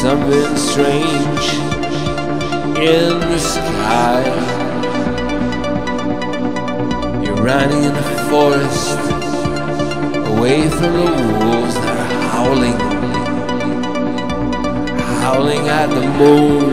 something strange in the sky. You're running in the forest away from the wolves that are howling, howling at the moon,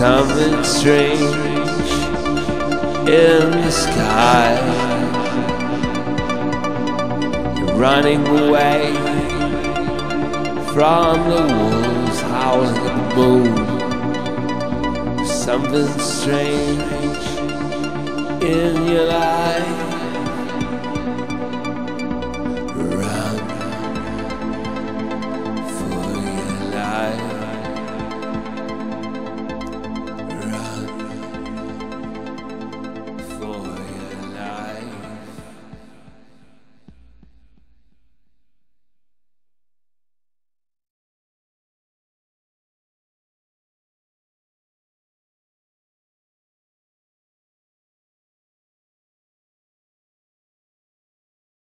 Something strange in the sky. You're running away from the wolves howling at the moon. Something strange in your life.